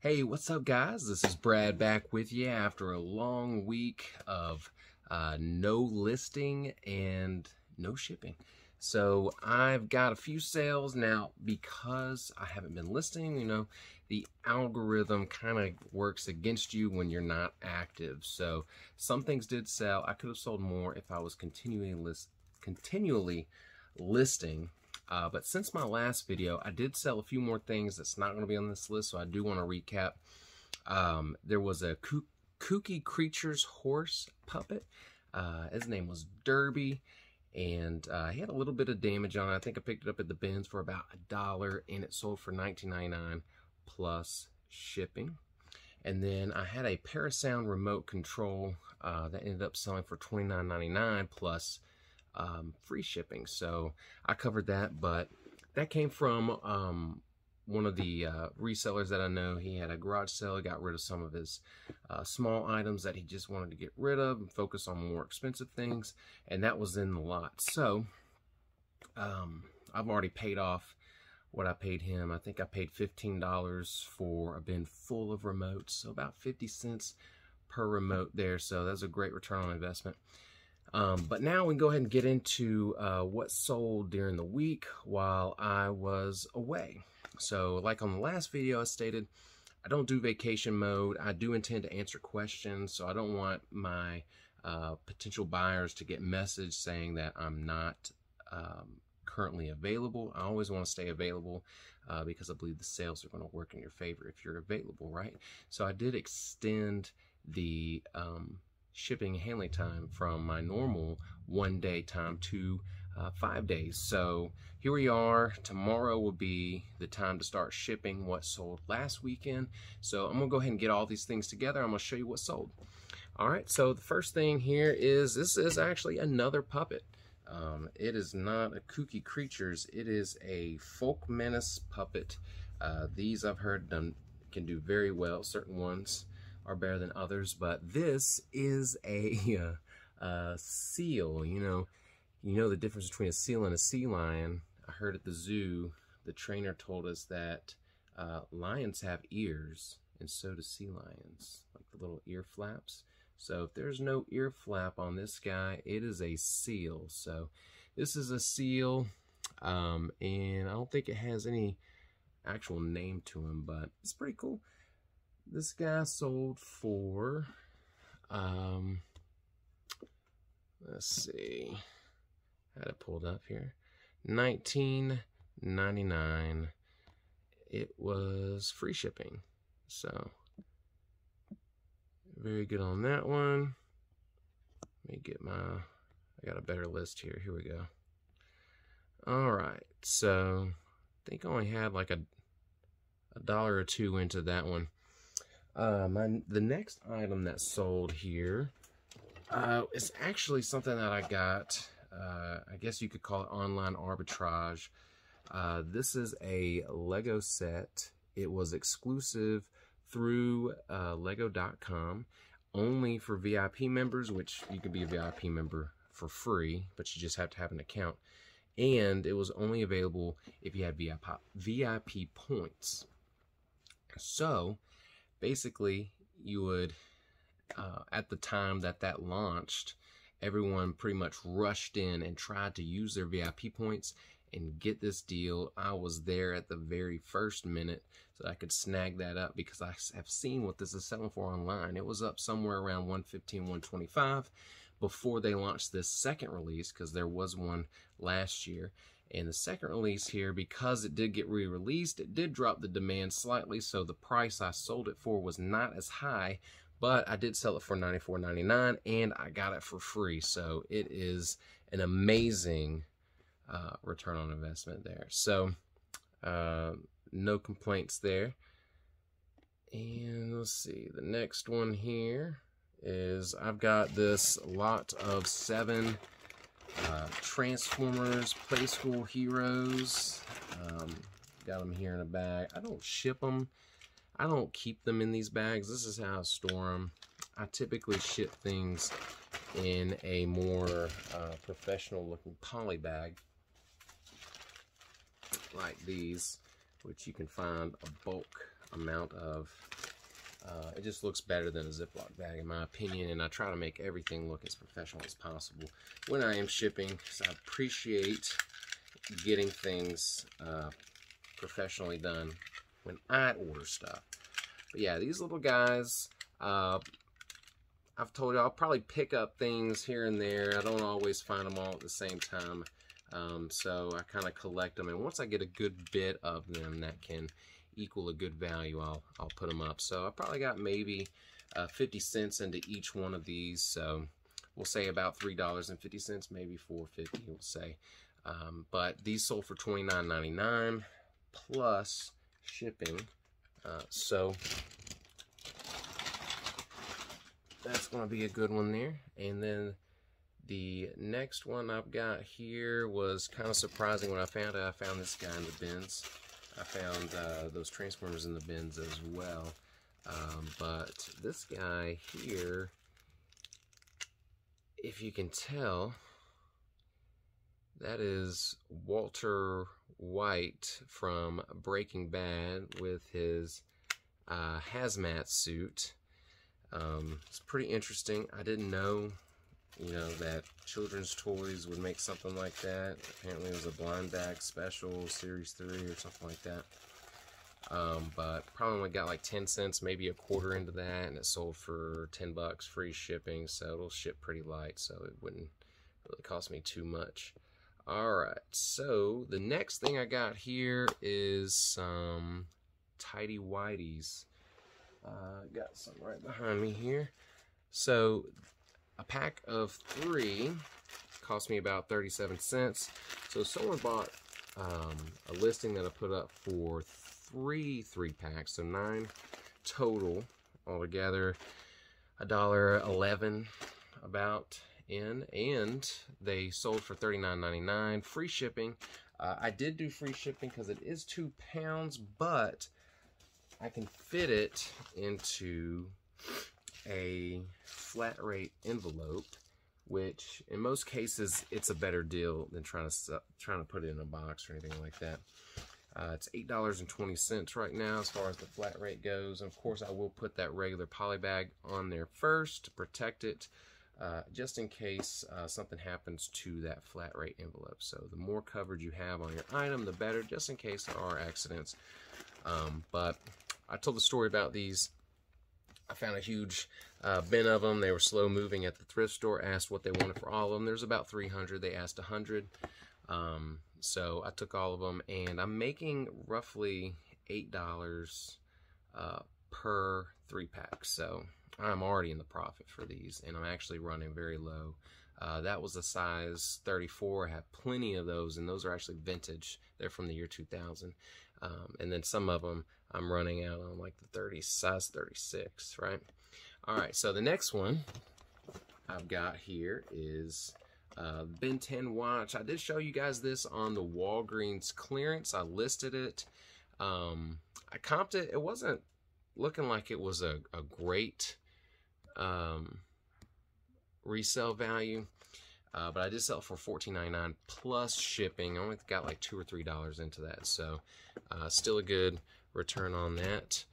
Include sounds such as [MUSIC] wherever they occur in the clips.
Hey, what's up, guys? This is Brad back with you after a long week of uh, no listing and no shipping. So I've got a few sales now because I haven't been listing. You know, the algorithm kind of works against you when you're not active. So some things did sell. I could have sold more if I was continually list continually listing uh, but since my last video, I did sell a few more things that's not going to be on this list, so I do want to recap. Um, there was a Kooky Creatures horse puppet. Uh, his name was Derby, and uh, he had a little bit of damage on it. I think I picked it up at the bins for about a dollar, and it sold for $19.99 plus shipping. And then I had a Parasound remote control uh, that ended up selling for $29.99 plus um, free shipping. So I covered that, but that came from um, one of the uh, resellers that I know. He had a garage sale, got rid of some of his uh, small items that he just wanted to get rid of and focus on more expensive things, and that was in the lot. So um, I've already paid off what I paid him. I think I paid $15 for a bin full of remotes, so about 50 cents per remote there. So that's a great return on investment. Um, but now we can go ahead and get into uh, what sold during the week while I was away. So like on the last video I stated, I don't do vacation mode. I do intend to answer questions, so I don't want my uh, potential buyers to get message saying that I'm not um, currently available. I always want to stay available uh, because I believe the sales are going to work in your favor if you're available, right? So I did extend the um, shipping handling time from my normal one day time to uh, five days. So here we are. Tomorrow will be the time to start shipping what sold last weekend. So I'm gonna go ahead and get all these things together. I'm gonna show you what sold. All right, so the first thing here is this is actually another puppet. Um, it is not a Kooky Creatures. It is a Folkmanis puppet. Uh, these I've heard done can do very well. Certain ones are better than others, but this is a, [LAUGHS] uh, seal, you know. You know the difference between a seal and a sea lion. I heard at the zoo, the trainer told us that uh, lions have ears, and so do sea lions, like the little ear flaps. So if there's no ear flap on this guy, it is a seal. So this is a seal, um, and I don't think it has any actual name to him, but it's pretty cool. This guy sold for, um, let's see, had it pulled up here, 19.99. It was free shipping, so very good on that one. Let me get my, I got a better list here. Here we go. All right, so I think I only had like a a dollar or two into that one. Uh, the next item that sold here uh, is actually something that I got, uh, I guess you could call it online arbitrage. Uh, this is a Lego set. It was exclusive through uh, Lego.com, only for VIP members, which you can be a VIP member for free, but you just have to have an account. And it was only available if you had VIP, VIP points. So, basically you would uh, at the time that that launched everyone pretty much rushed in and tried to use their vip points and get this deal. I was there at the very first minute so i could snag that up because i have seen what this is selling for online. It was up somewhere around 115 125 before they launched this second release because there was one last year and the second release here, because it did get re-released, it did drop the demand slightly, so the price I sold it for was not as high, but I did sell it for $94.99 and I got it for free. So it is an amazing uh, return on investment there. So uh, no complaints there. And let's see, the next one here is I've got this lot of seven uh, Transformers Playskool Heroes. Um, got them here in a bag. I don't ship them. I don't keep them in these bags. This is how I store them. I typically ship things in a more uh, professional looking poly bag like these, which you can find a bulk amount of uh, it just looks better than a Ziploc bag in my opinion, and I try to make everything look as professional as possible when I am shipping, because I appreciate getting things uh, professionally done when I order stuff. But yeah, these little guys, uh, I've told you I'll probably pick up things here and there. I don't always find them all at the same time. Um, so I kind of collect them, and once I get a good bit of them that can equal a good value, I'll, I'll put them up. So I probably got maybe uh, 50 cents into each one of these. So we'll say about $3.50, maybe 4.50. we'll say. Um, but these sold for $29.99 plus shipping. Uh, so that's going to be a good one there. And then the next one I've got here was kind of surprising when I found it. I found this guy in the bins. I found uh, those transformers in the bins as well. Um, but this guy here, if you can tell, that is Walter White from Breaking Bad with his uh, hazmat suit. Um, it's pretty interesting. I didn't know, you know, that children's toys would make something like that. Apparently it was a blind bag special, series 3 or something like that. Um, but probably got like 10 cents, maybe a quarter into that, and it sold for 10 bucks, free shipping, so it'll ship pretty light, so it wouldn't really cost me too much. Alright, so the next thing I got here is some Tidy Whities. Uh, got some right behind me here. So a pack of three cost me about 37 cents. So someone bought um, a listing that I put up for three three packs, so nine total altogether. A dollar eleven about in, and they sold for $39.99, free shipping. Uh, I did do free shipping because it is two pounds, but I can fit it into a flat rate envelope, which in most cases it's a better deal than trying to trying to put it in a box or anything like that. Uh, it's $8.20 right now as far as the flat rate goes. And of course, I will put that regular poly bag on there first to protect it, uh, just in case uh, something happens to that flat rate envelope. So the more coverage you have on your item, the better, just in case there are accidents. Um, but I told the story about these. I found a huge uh, bin of them. They were slow moving at the thrift store. Asked what they wanted for all of them. There's about 300. They asked 100. Um, so I took all of them, and I'm making roughly eight dollars uh, per three pack. So I'm already in the profit for these, and I'm actually running very low. Uh, that was a size 34. I have plenty of those, and those are actually vintage. They're from the year 2000. Um, and then some of them I'm running out on like the 30 size 36, right? All right, so the next one I've got here is uh, Ben 10 watch. I did show you guys this on the Walgreens clearance. I listed it. Um, I comped it. It wasn't looking like it was a, a great um, resale value. Uh, but I did sell it for $14.99 plus shipping. I only got like two or three dollars into that, so uh, still a good return on that.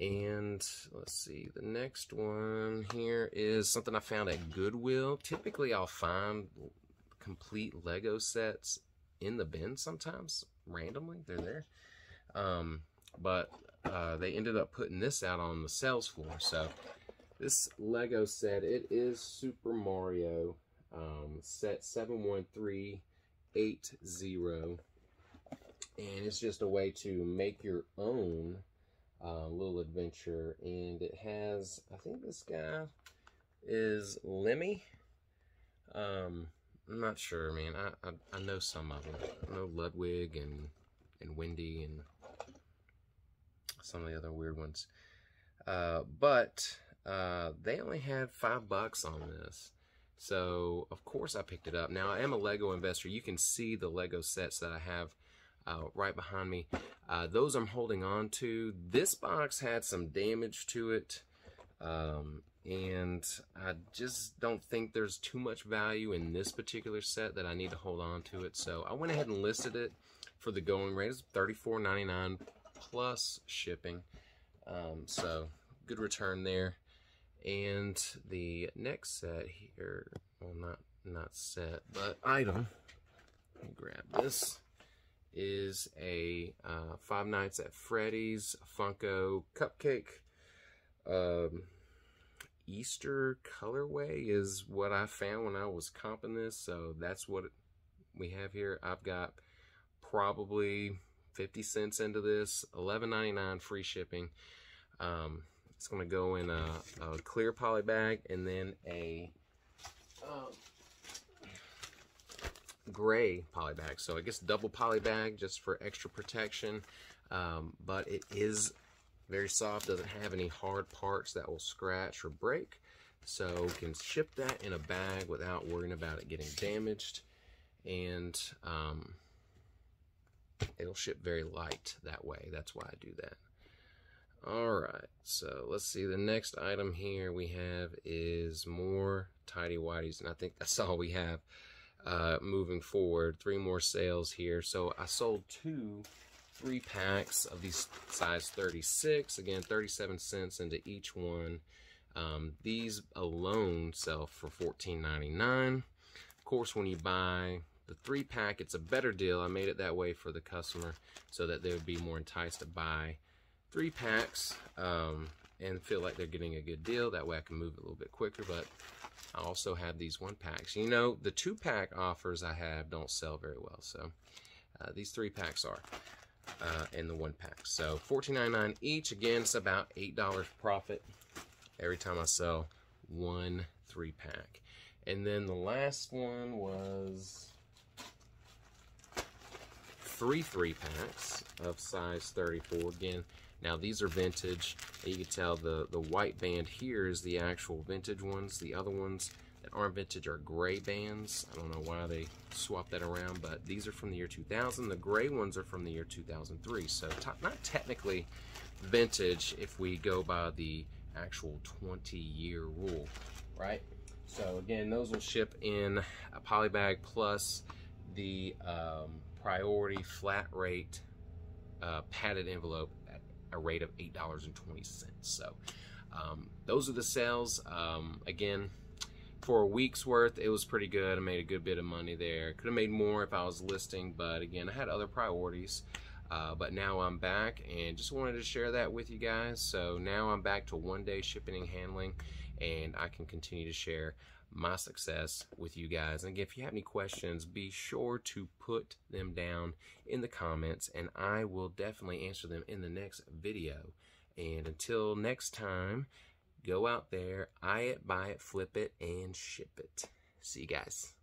And let's see, the next one here is something I found at Goodwill. Typically, I'll find complete Lego sets in the bin sometimes, randomly. They're there. Um, but uh, they ended up putting this out on the sales floor. So this Lego set, it is Super Mario um, set 71380. And it's just a way to make your own uh, little adventure, and it has, I think this guy is Lemmy. Um, I'm not sure, man. I, I, I know some of them. I know Ludwig and and Wendy and some of the other weird ones. Uh, but uh, they only had five bucks on this. So, of course, I picked it up. Now, I am a Lego investor. You can see the Lego sets that I have uh, right behind me. Uh, those I'm holding on to. This box had some damage to it. Um, and I just don't think there's too much value in this particular set that I need to hold on to it. So I went ahead and listed it for the going rate. It's $34.99 plus shipping. Um, so good return there. And the next set here, well, not not set, but item. Grab this. Is a uh, Five Nights at Freddy's Funko Cupcake. Um, Easter colorway is what I found when I was comping this, so that's what we have here. I've got probably 50 cents into this, $11.99 free shipping. Um, it's going to go in a, a, clear poly bag and then a um, gray poly bag. So I guess double poly bag just for extra protection. Um, but it is very soft, doesn't have any hard parts that will scratch or break. So we can ship that in a bag without worrying about it getting damaged. And um, it'll ship very light that way. That's why I do that. All right, so let's see. The next item here we have is more tidy whities, and I think that's [LAUGHS] all we have uh, moving forward. Three more sales here. So I sold two three packs of these size 36. Again, 37 cents into each one. Um, these alone sell for $14.99. Of course, when you buy the three pack, it's a better deal. I made it that way for the customer so that they would be more enticed to buy three packs um, and feel like they're getting a good deal. That way I can move it a little bit quicker, but I also have these one packs. You know, the two pack offers I have don't sell very well, so uh, these three packs are. Uh, and the one pack. So $14.99 each. Again, it's about $8 profit every time I sell one three pack. And then the last one was three three packs of size 34. Again, now these are vintage. You can tell the, the white band here is the actual vintage ones. The other ones that aren't vintage are gray bands. I don't know why they swapped that around, but these are from the year 2000. The gray ones are from the year 2003. So not technically vintage if we go by the actual 20 year rule, right? So again, those will ship in a poly bag plus the um, priority flat rate uh, padded envelope a rate of $8.20. So um, those are the sales. Um, again, for a week's worth, it was pretty good. I made a good bit of money there. Could have made more if I was listing, but again, I had other priorities. Uh, but now I'm back and just wanted to share that with you guys. So now I'm back to one day shipping and handling and I can continue to share my success with you guys. And again, if you have any questions, be sure to put them down in the comments and I will definitely answer them in the next video. And until next time, go out there, eye it, buy it, flip it, and ship it. See you guys.